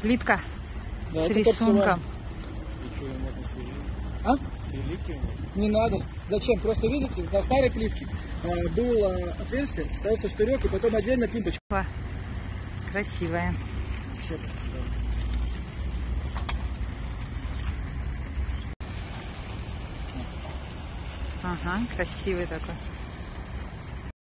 Плитка Да, с рисунком. А? Не надо. Зачем? Просто видите, на старой плитке э, было отверстие, ставился штырек, и потом отдельно пимпочка. Красивая. Вообще красивая. Ага, красивый такой.